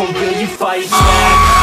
com e faz. back